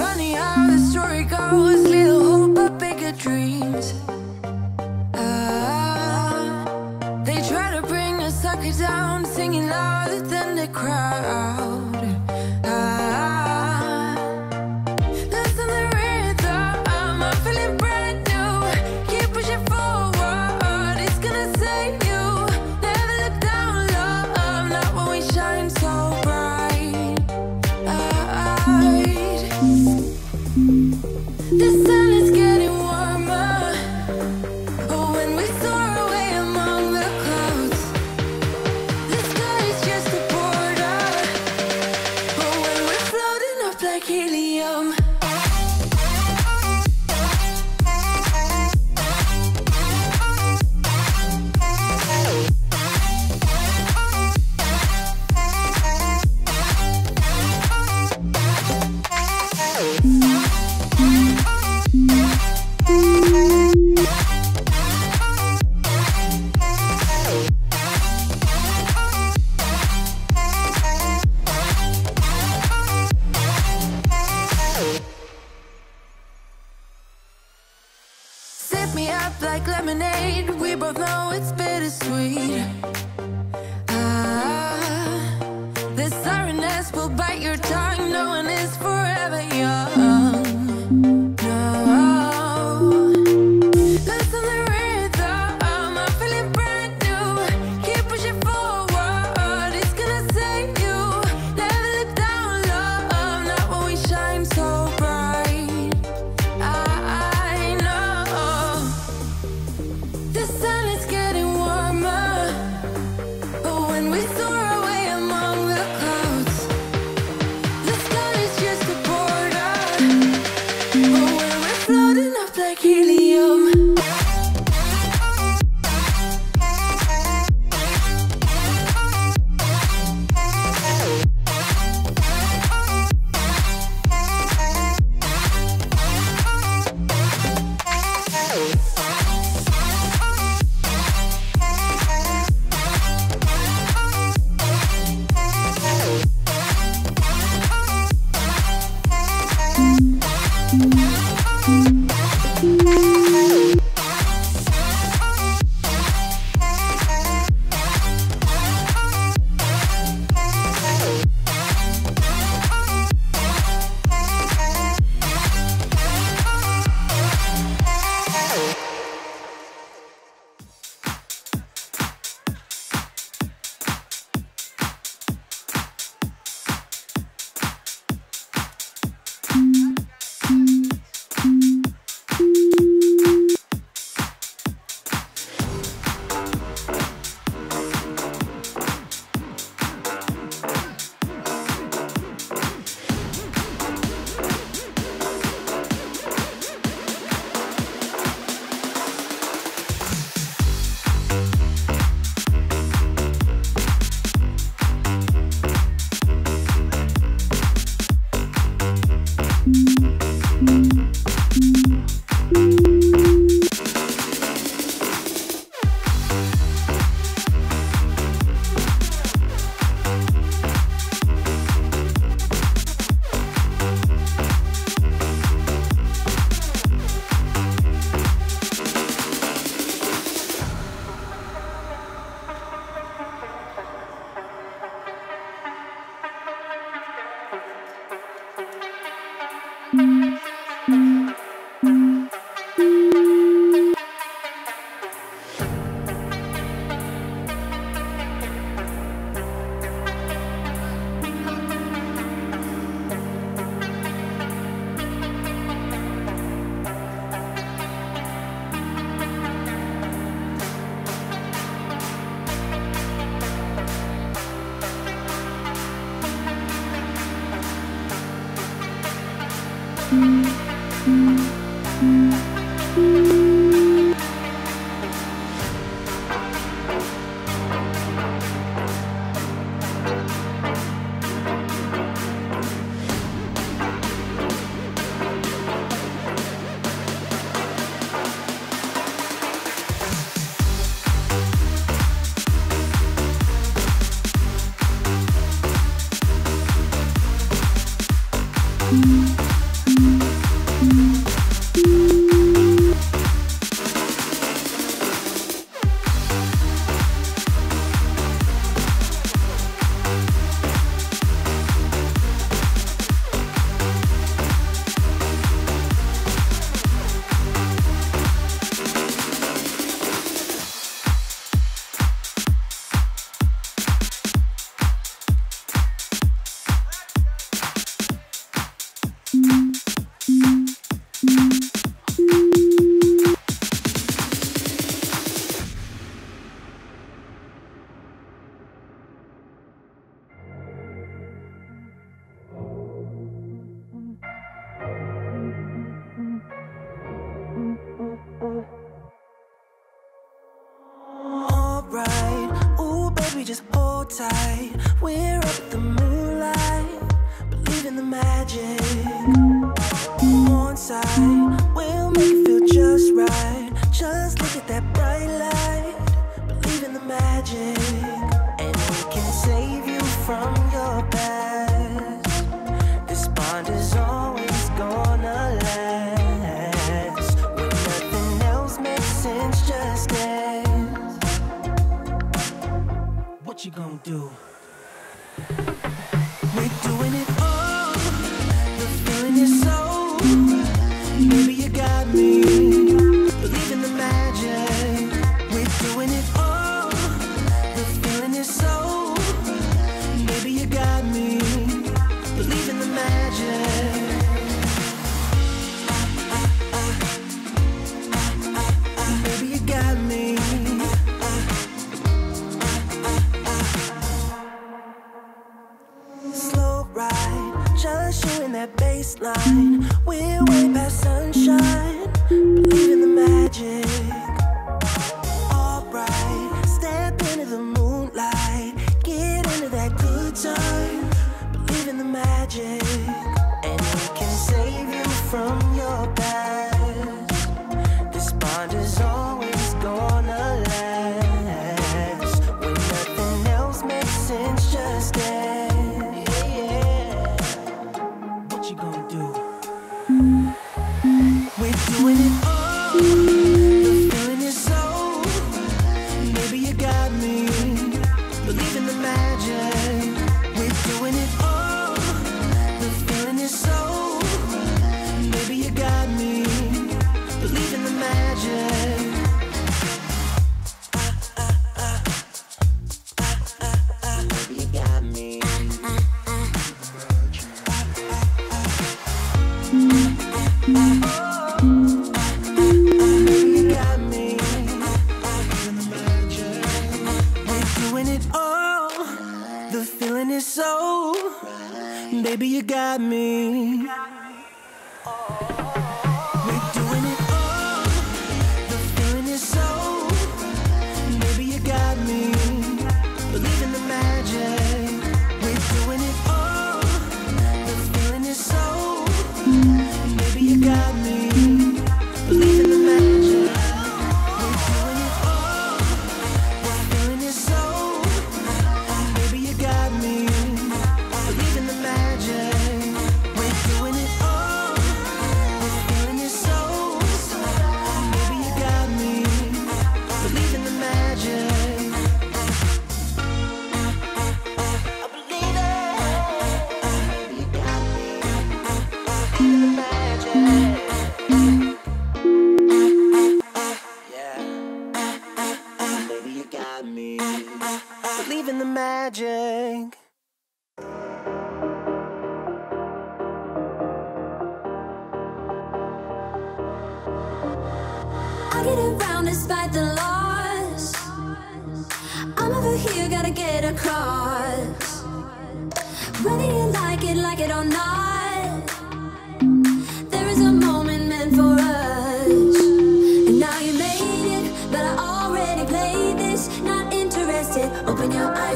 Funny how the story goes, little hope but bigger dreams. Ah, they try to bring a sucker down, singing louder than the crowd.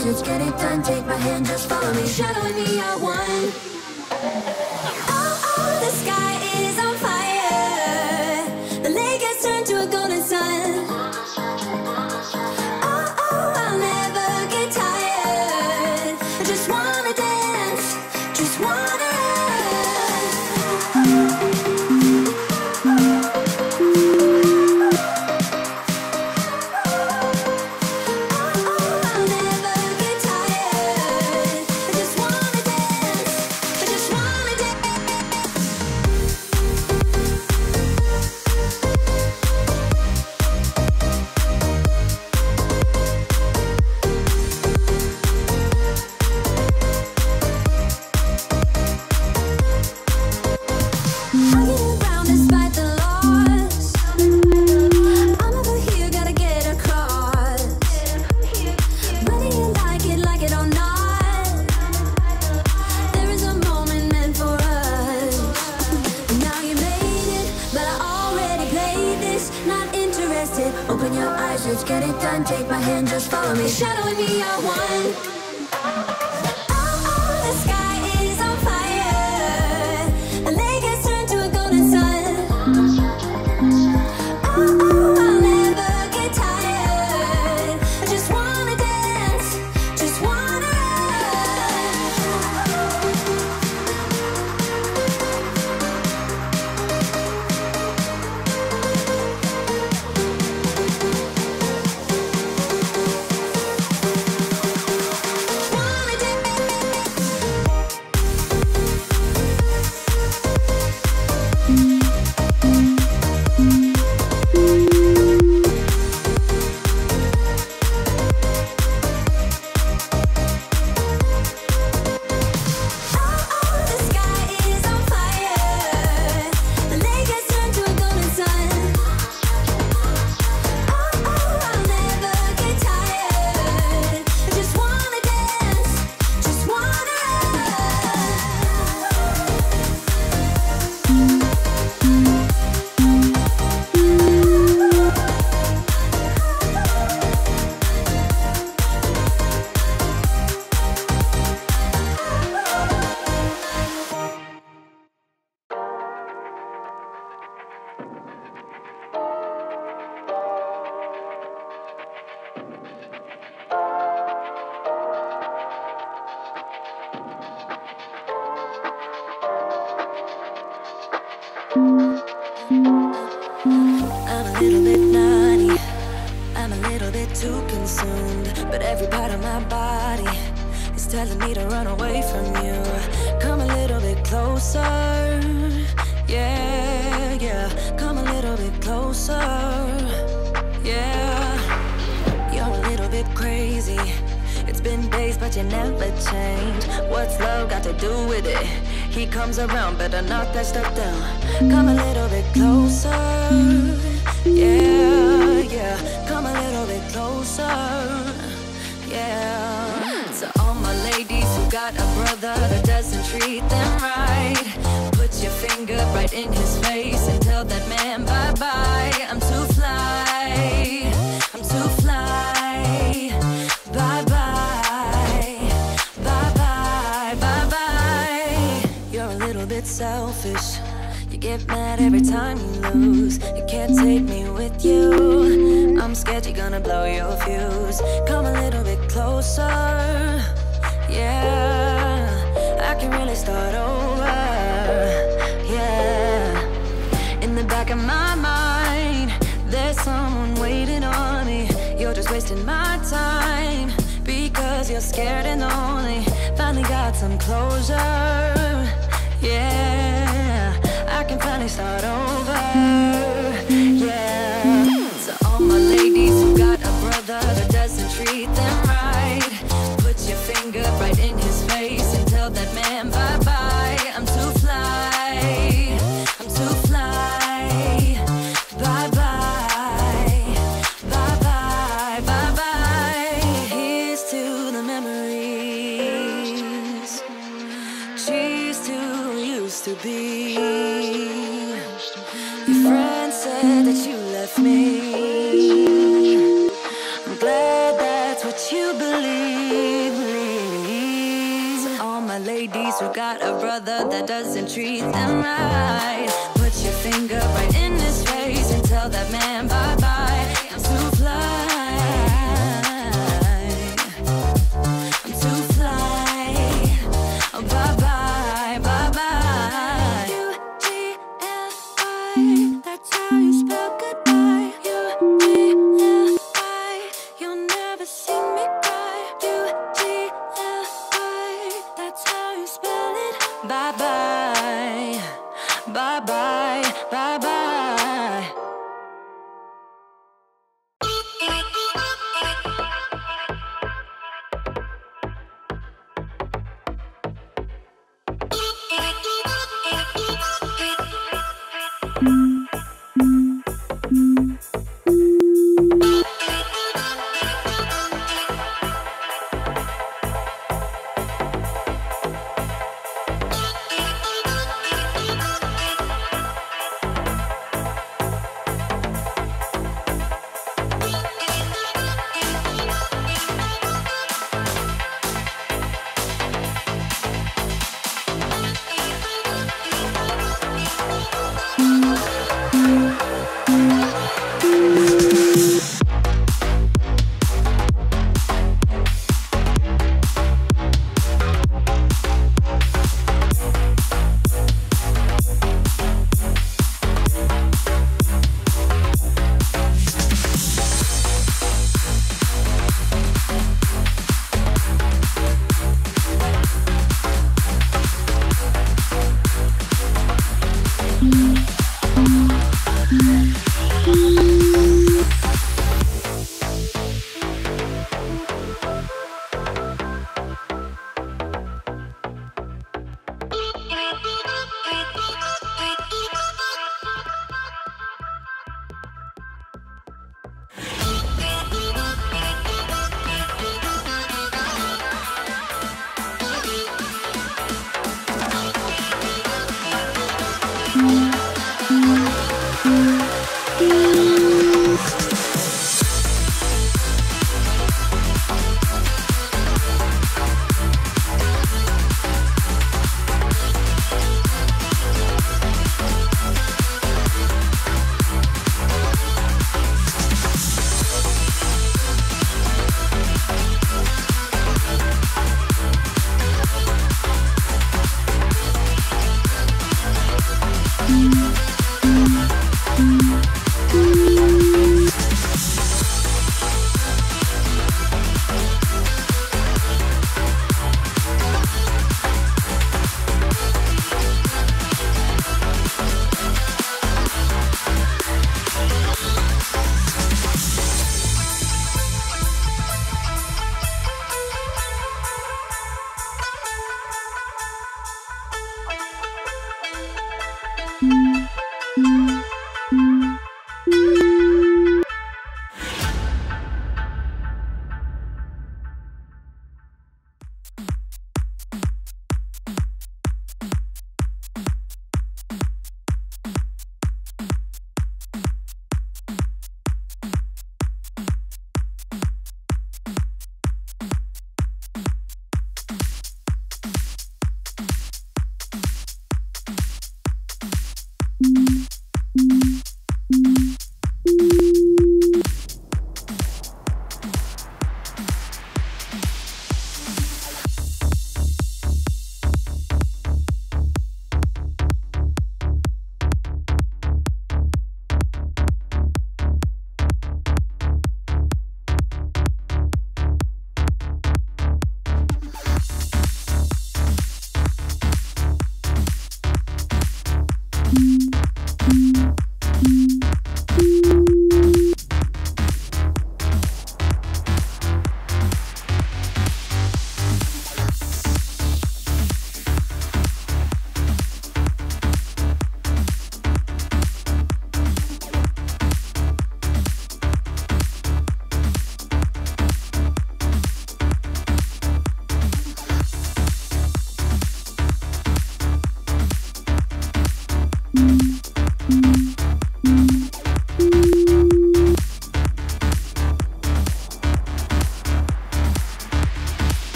cause let's get it done Take my hand, just follow me. Shadow I me Oh oh, the sky.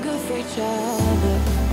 good for each other.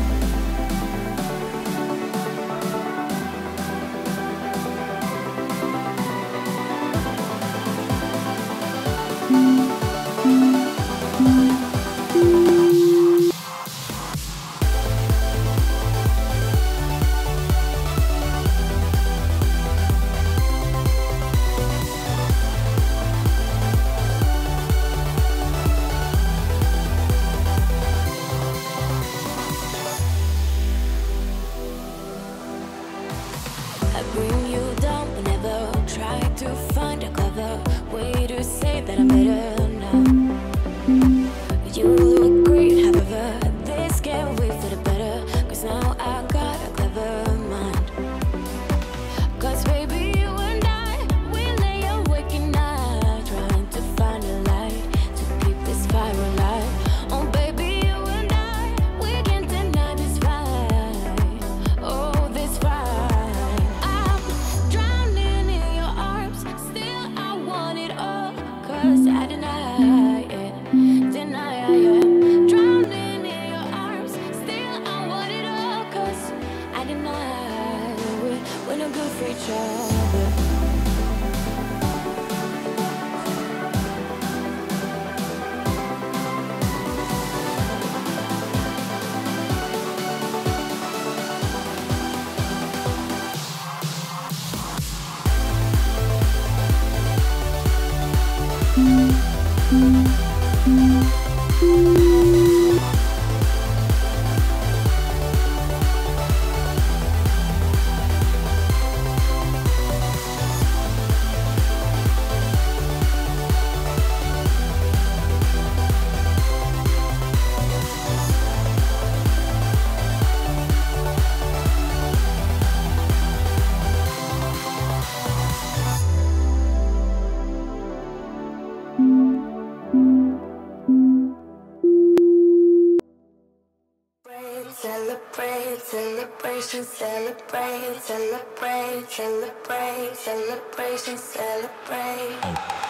celebrate.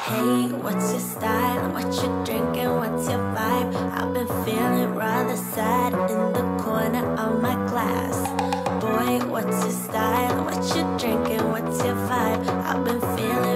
Hey, what's your style? What you drinking? What's your vibe? I've been feeling rather sad in the corner of my glass. Boy, what's your style? What you drinking? What's your vibe? I've been feeling.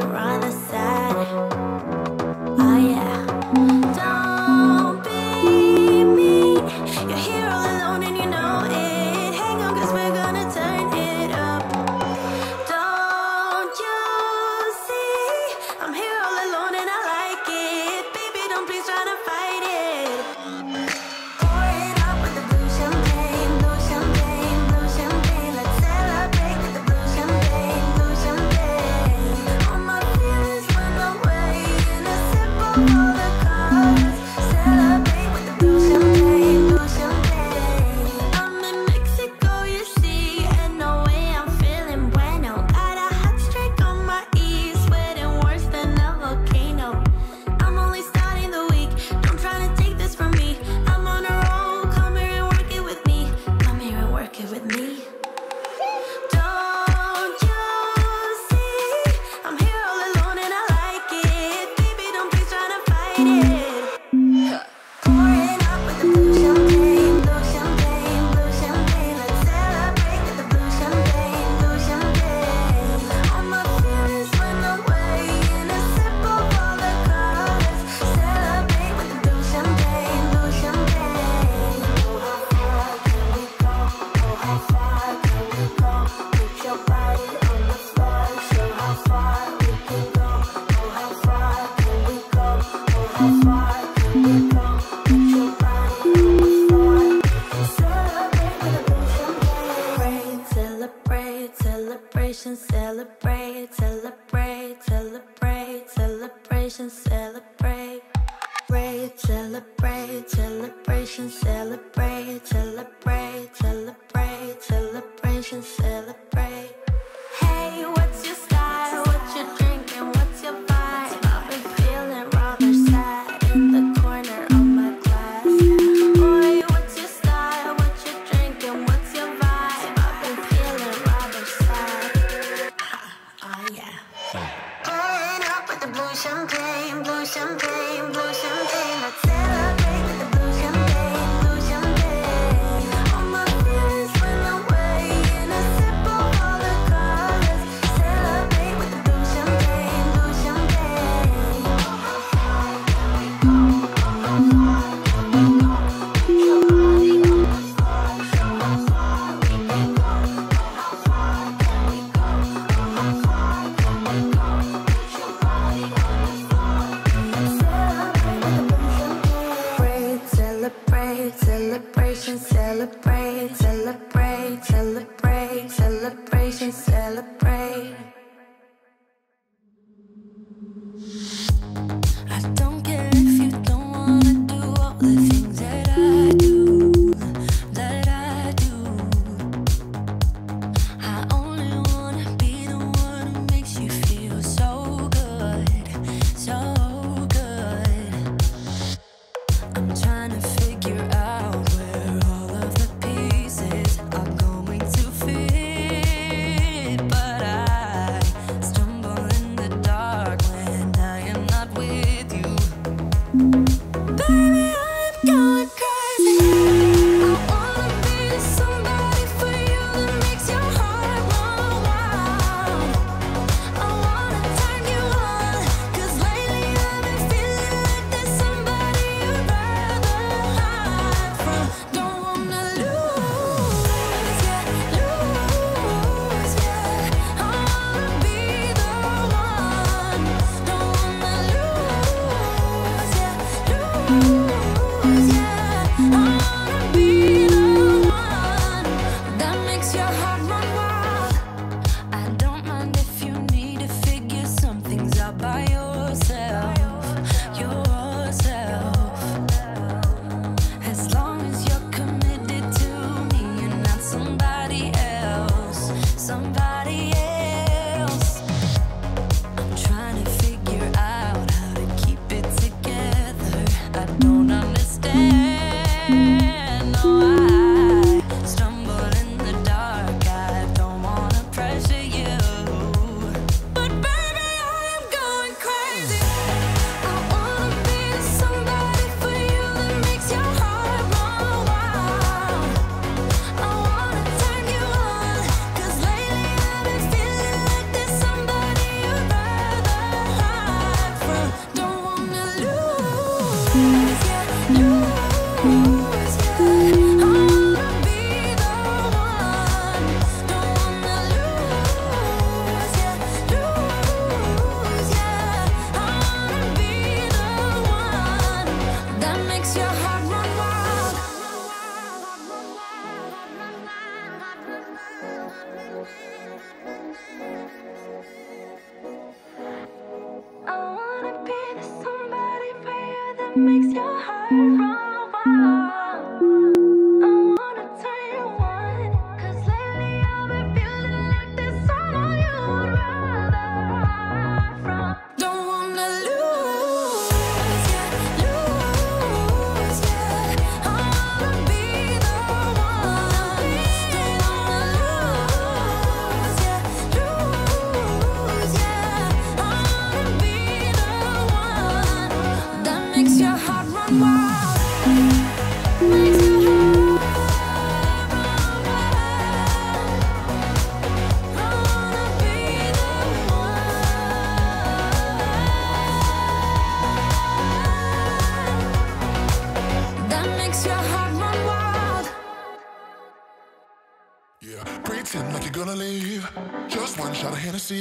Hennessy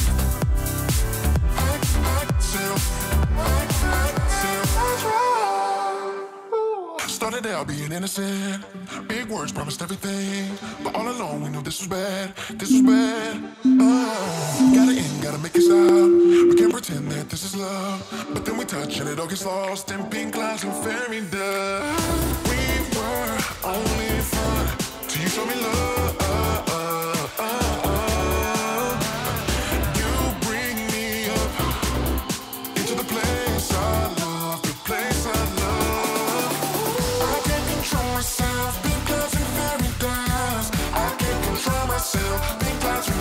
about being innocent. Big words promised everything, but all along we knew this was bad. This was bad. Oh, gotta end, gotta make it stop. We can't pretend that this is love, but then we touch and it all gets lost in pink clouds and fairy dust. We were only fun till you showed me love.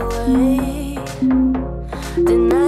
away. Denied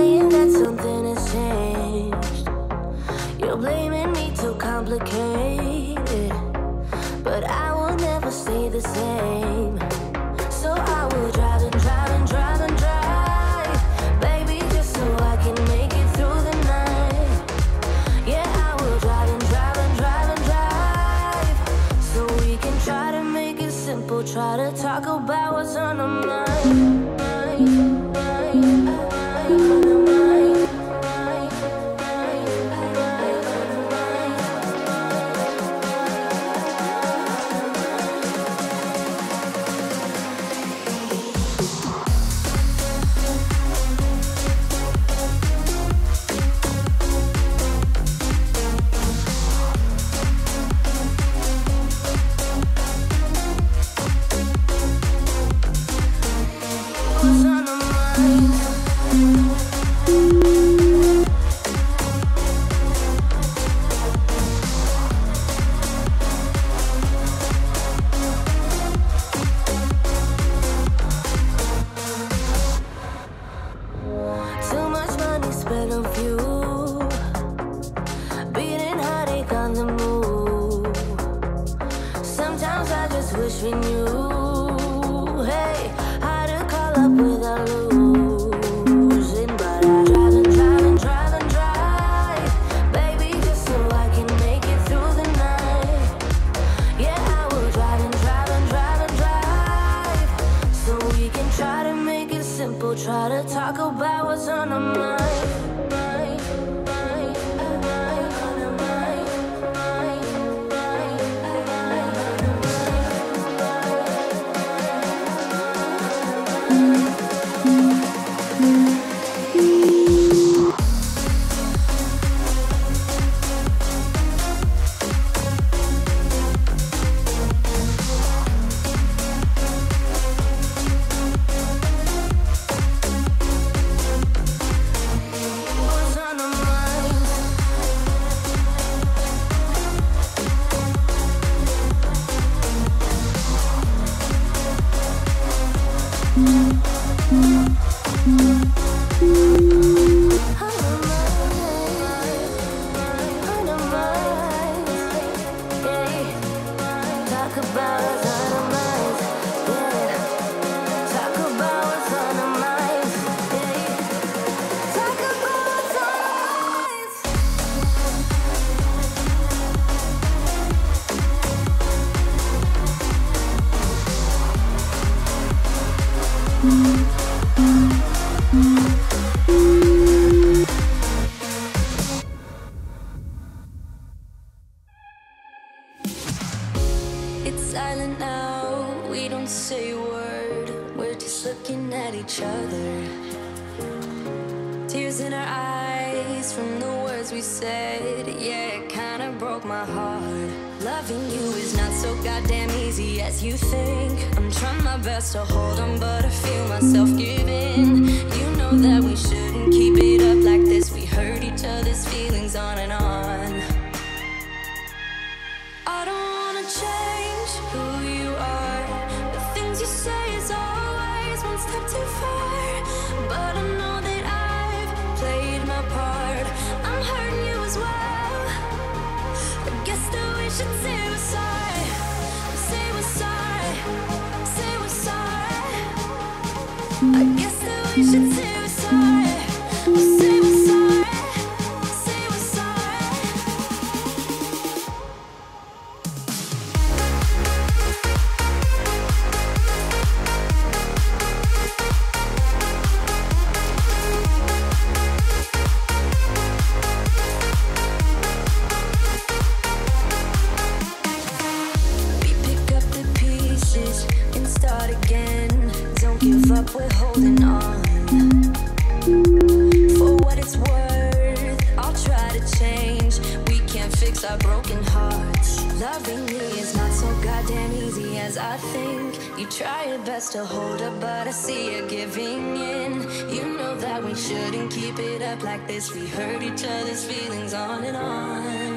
fix our broken hearts. Loving me is not so goddamn easy as I think. You try your best to hold up, but I see you giving in. You know that we shouldn't keep it up like this. We hurt each other's feelings on and on.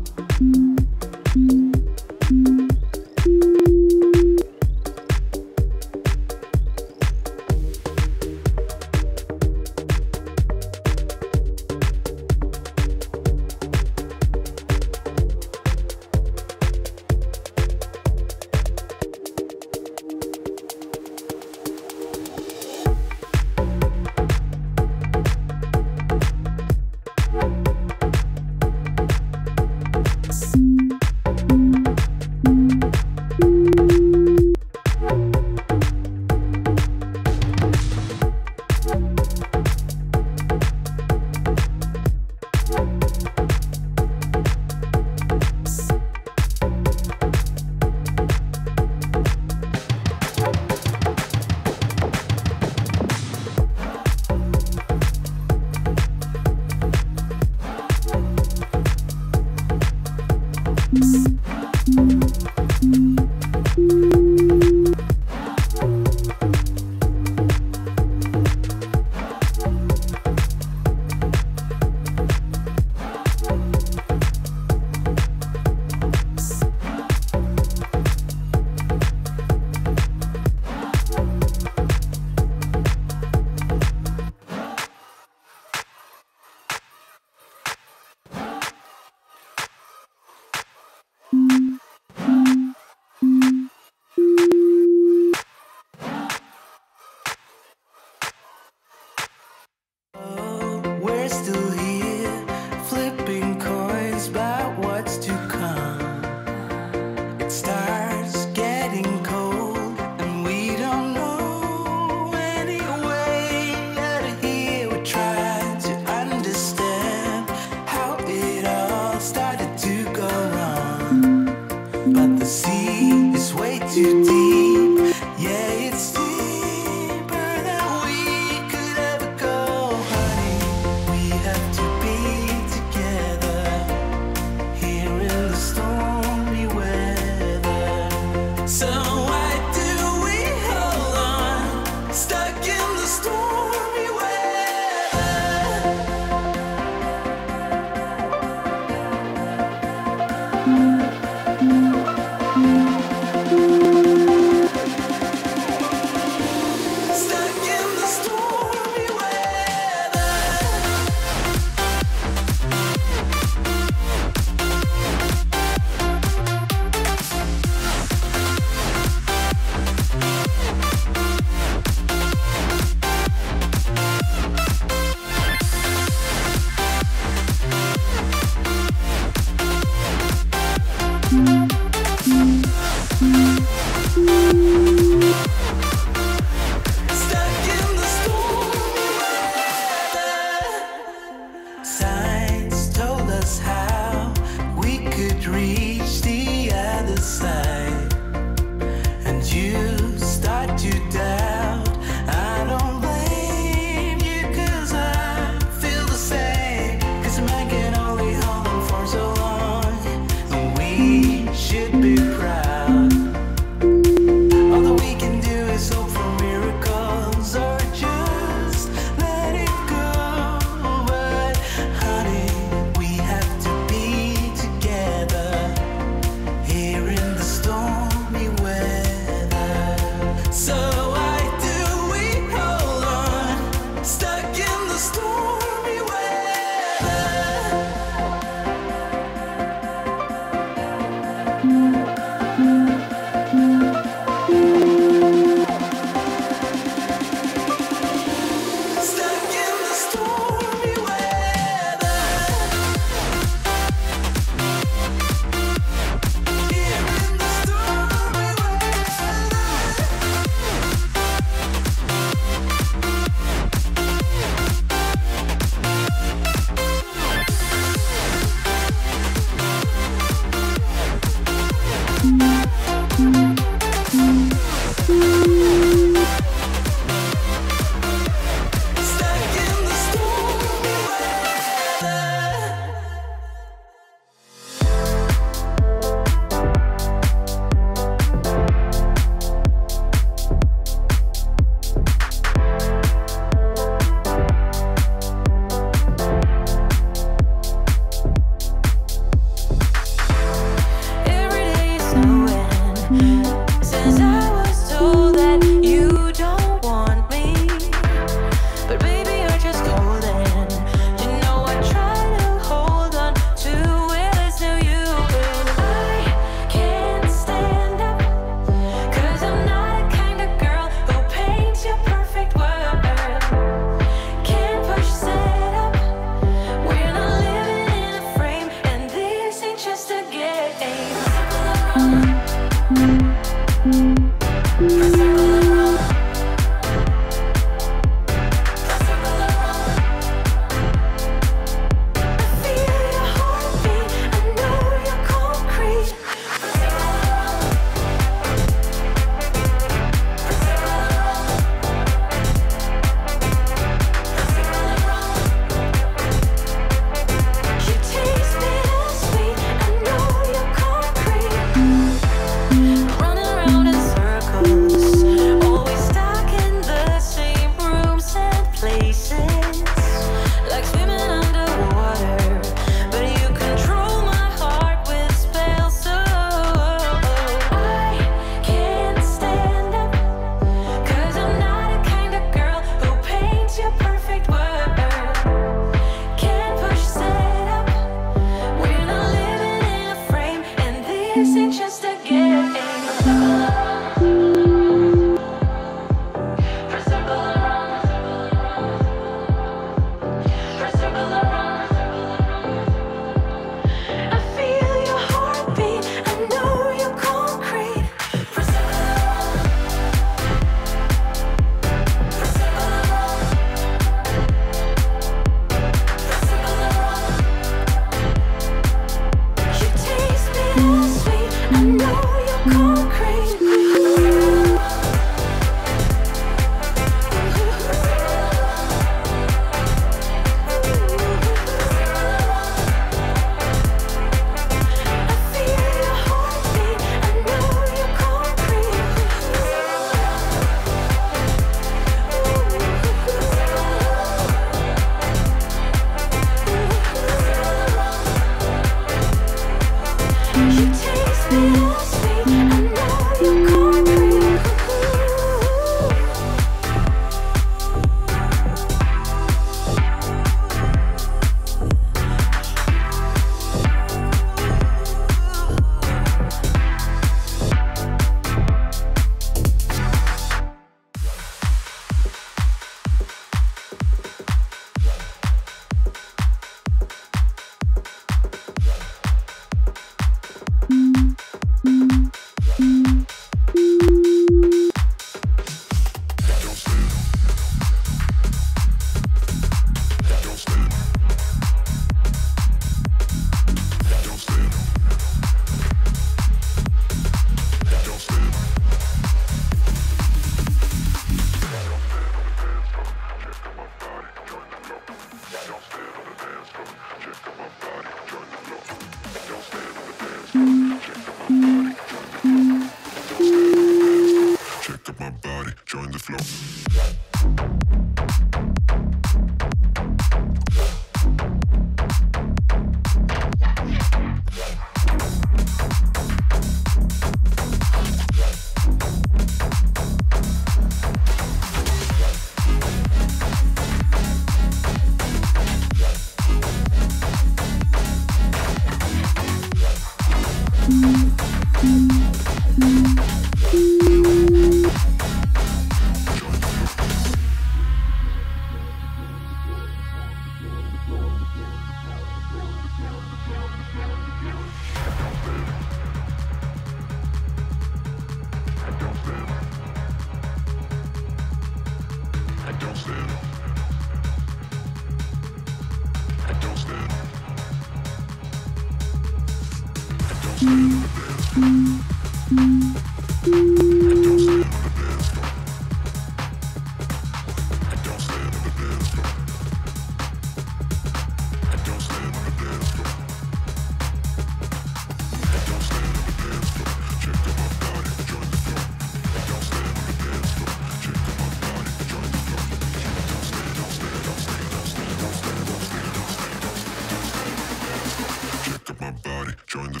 enjoying the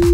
flow.